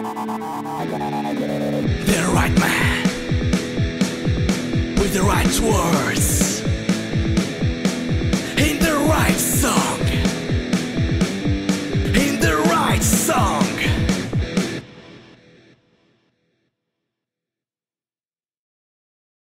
The right man with the right words